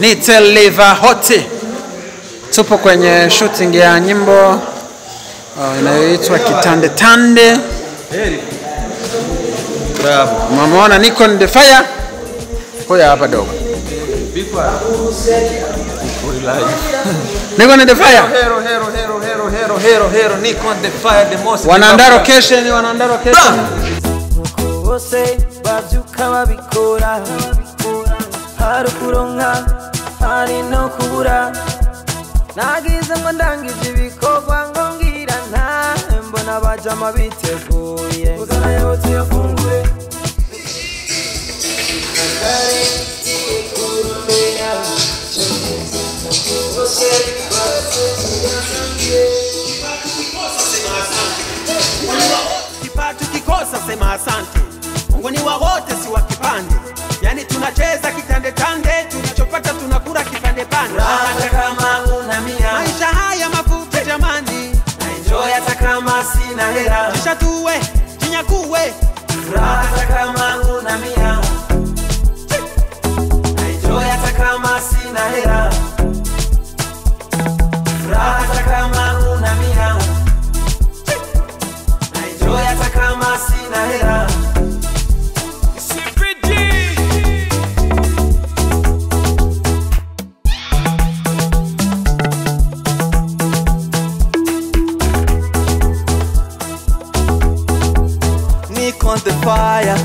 ni Teliva Hoti. Tupo kwenye shooting ya nyimbo uh, inayoitwa Kitande Tande. Bravo. Mamaona niko on the fire. hapa dogo. Niko on the fire. Hero, hero, hero, hero, hero, hero, hero. Niko on the fire the most. Wanaandaa location, wanaandaa location. bazuka babikora. ari kuronga ari no kubura nagize ngo ndangije ibikorwa ngo ngira nta mbona bajyamo biteguye kipatu kikosa sema asante Raza tuwe, chinyakuwe Raza kama sink on the fire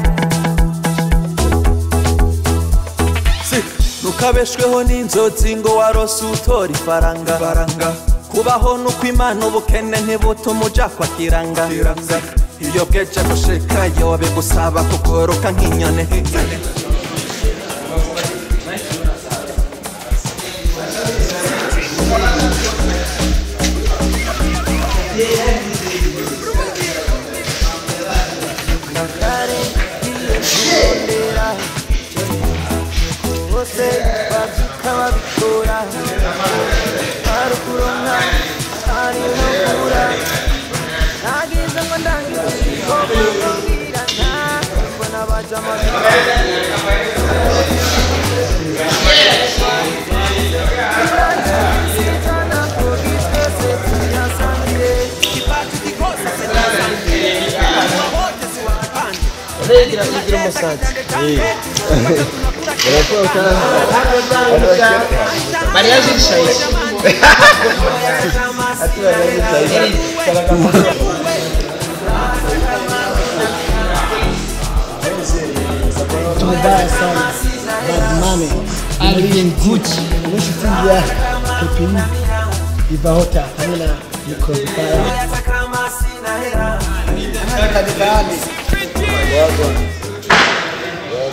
ukabeshweho n'inzozi ngo warose utora ifaranga kubaho nuko imana ubukene ntibutuma ujya kwa kiranga iyo bweje gusheka yewe wabigusaba kugoroka nk'inyoni ጊዜ Regra e grumosante. Maria Vicente. Tu me dá essa bad money, Alien Gucci, não se fundia, copinho, e vai rotar, tá lá, me conta.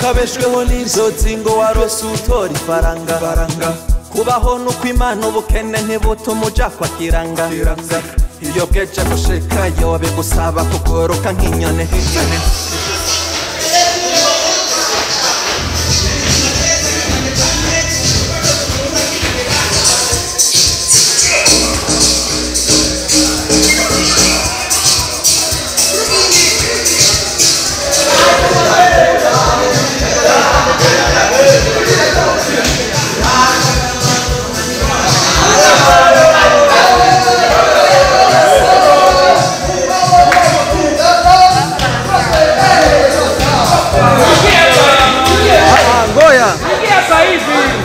wakabeshweho n'izozingo warosutora ifaranga kubaho nuko imana ubukene ntibutuma uja kwakiranga iyo bweje gushika yobe gusaba kugoroka nk'inyoni Baby!